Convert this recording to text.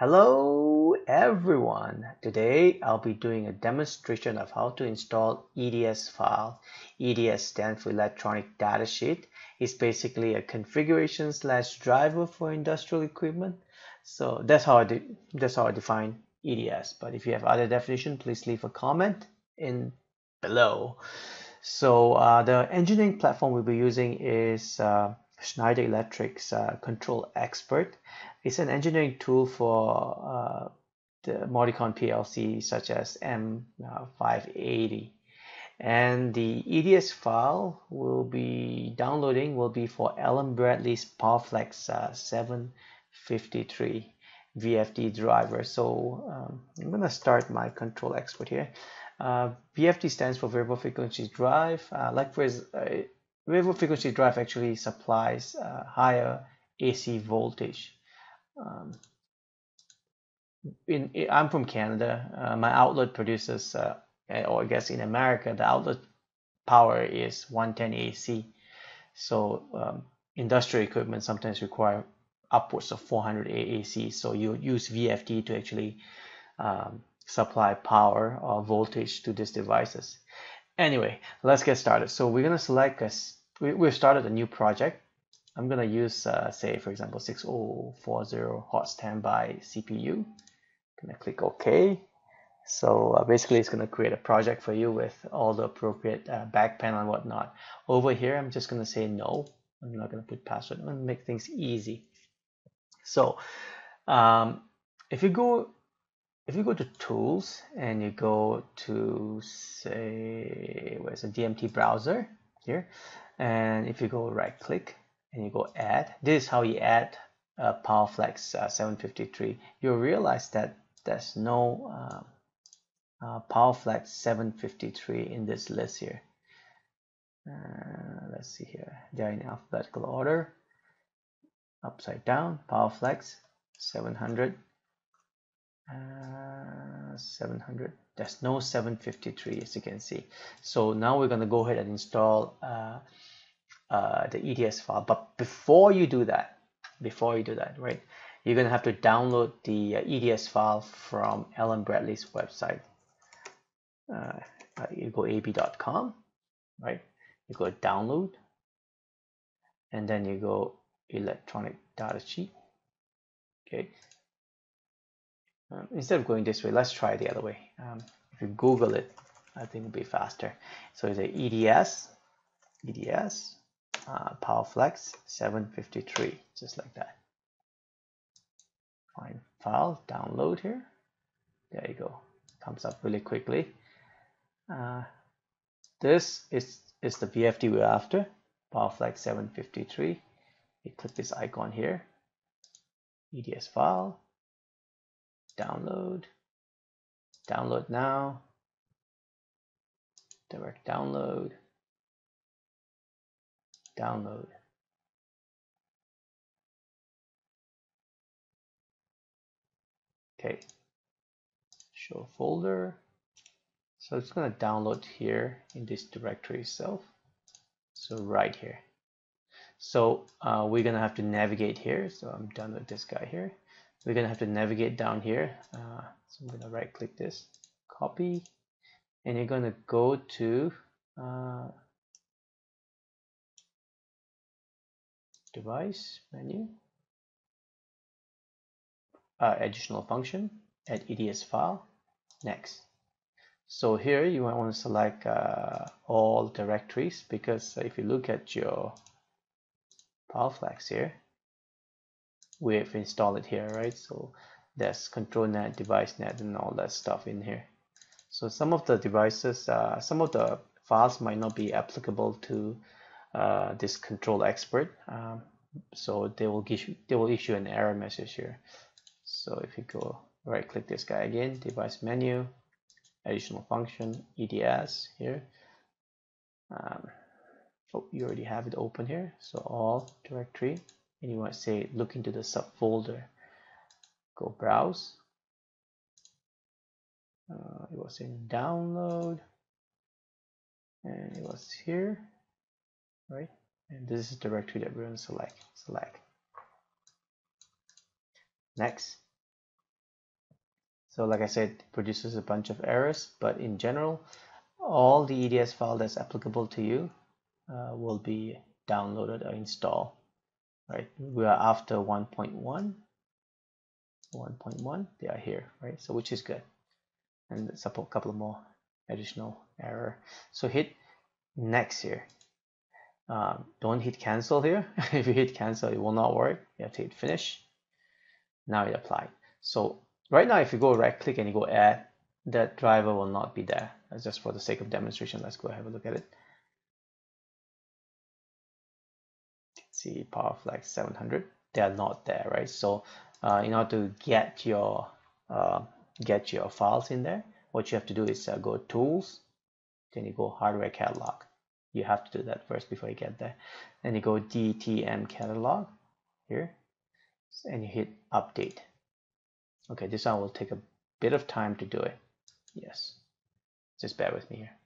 Hello everyone! Today I'll be doing a demonstration of how to install EDS file. EDS stands for Electronic Data Sheet. It's basically a configuration slash driver for industrial equipment. So that's how I that's how I define EDS. But if you have other definition, please leave a comment in below. So uh, the engineering platform we'll be using is uh, Schneider Electric's uh, Control Expert. It's an engineering tool for uh, the Modicon PLC such as M580. And the EDS file will be downloading will be for Allen Bradley's PowerFlex uh, 753 VFD driver. So um, I'm going to start my control expert here. Uh, VFD stands for variable frequency drive. Uh, like for uh, variable frequency drive actually supplies uh, higher AC voltage. Um, in, I'm from Canada. Uh, my outlet produces, uh, or I guess in America, the outlet power is 110 AC. So um, industrial equipment sometimes require upwards of 400 AC. So you use VFD to actually um, supply power or voltage to these devices. Anyway, let's get started. So we're going to select a, we, have started a new project. I'm going to use, uh, say, for example, 6040 hot standby CPU. Going to click OK. So uh, basically, it's going to create a project for you with all the appropriate uh, back panel and whatnot. Over here, I'm just going to say no. I'm not going to put password. I'm going to make things easy. So um, if you go if you go to tools and you go to say where's the DMT browser here and if you go right click and you go add this is how you add uh, PowerFlex uh, 753 you'll realize that there's no uh, uh, PowerFlex 753 in this list here. Uh, let's see here. They're in alphabetical order. Upside down PowerFlex 700 uh, 700 there's no 753 as you can see. So now we're going to go ahead and install uh, uh, the EDS file. But before you do that before you do that right you're going to have to download the uh, EDS file from Allen Bradley's website. Uh, you go ab.com right? You go download and then you go electronic data sheet okay um, instead of going this way let's try the other way. Um, if you google it I think it'll be faster. So it's a EDS EDS uh, PowerFlex 753 just like that. Find file download here. There you go. Comes up really quickly. Uh, this is is the VFD we're after. PowerFlex 753 you click this icon here. EDS file download download now direct download download okay show folder so it's going to download here in this directory itself so right here so uh, we're gonna have to navigate here. So I'm done with this guy here. We're gonna have to navigate down here. Uh, so I'm gonna right click this, copy, and you're gonna go to uh, device menu, uh, additional function, add EDS file, next. So here you might want to select uh, all directories because if you look at your PowerFlex here. We've installed it here, right? So there's control net, device net, and all that stuff in here. So some of the devices, uh, some of the files might not be applicable to uh, this control expert. Um, so they will give you, they will issue an error message here. So if you go right click this guy again, device menu, additional function, EDS here. Um, oh you already have it open here so all directory and you to say look into the subfolder. Go browse. Uh, it was in download. And it was here right? And this is the directory that we're going to select. Select. Next. So like I said, it produces a bunch of errors, but in general, all the EDS file that's applicable to you uh, will be downloaded or installed. Right? We are after 1.1. 1.1, they are here, right? So which is good. And there's a couple more additional error. So hit next here. Um, don't hit cancel here. if you hit cancel, it will not work. You have to hit finish. Now it applied. So right now, if you go right click and you go add, that driver will not be there. That's just for the sake of demonstration. Let's go have a look at it. See like 700. They are not there, right? So uh, in order to get your uh, get your files in there, what you have to do is uh, go Tools, then you go Hardware Catalog. You have to do that first before you get there. Then you go DTM Catalog here, and you hit Update. Okay, this one will take a bit of time to do it. Yes, just bear with me here.